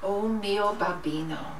Oh mio babbino.